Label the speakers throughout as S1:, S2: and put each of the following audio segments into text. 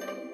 S1: thank you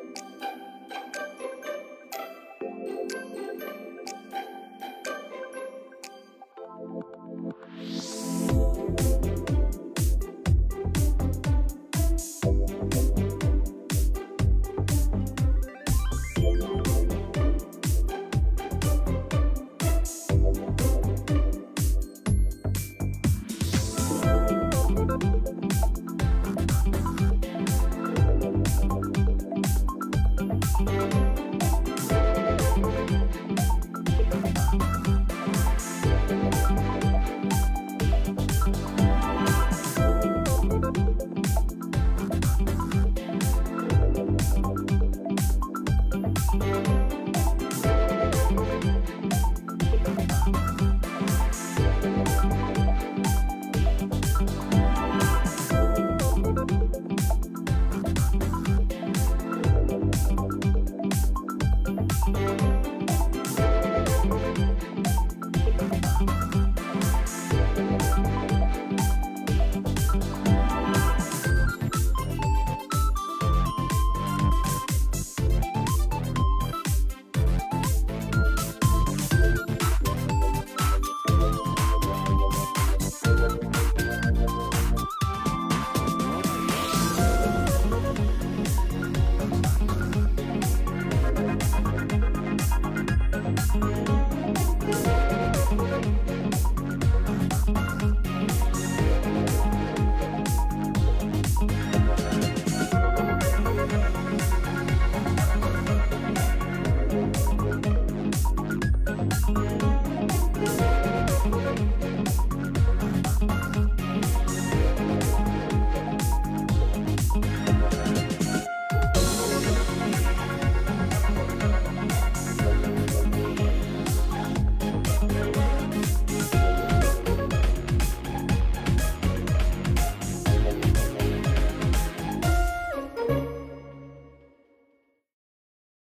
S1: Thank